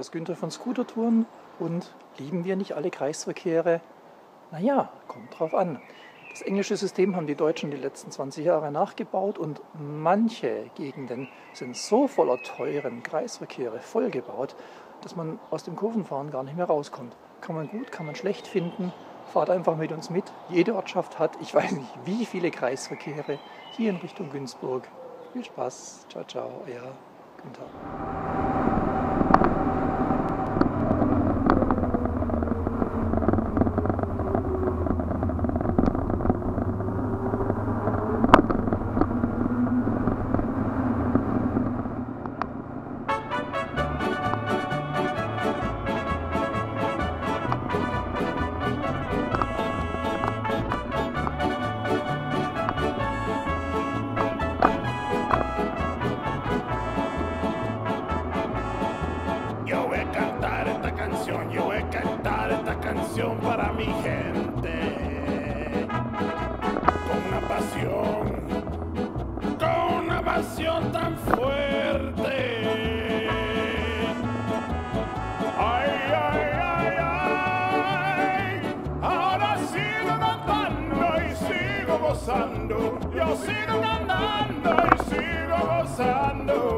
ist Günther von Scootertouren und lieben wir nicht alle Kreisverkehre? Naja, kommt drauf an. Das englische System haben die Deutschen die letzten 20 Jahre nachgebaut und manche Gegenden sind so voller teuren Kreisverkehre vollgebaut, dass man aus dem Kurvenfahren gar nicht mehr rauskommt. Kann man gut, kann man schlecht finden. Fahrt einfach mit uns mit. Jede Ortschaft hat, ich weiß nicht, wie viele Kreisverkehre hier in Richtung Günzburg. Viel Spaß. Ciao, ciao, euer Günther. Para mi gente. Con una pasión, con una pasión tan fuerte. Ay, ay, ay, ay. Ahora sigo cantando y sigo gozando. Yo sigo cantando y sigo gozando.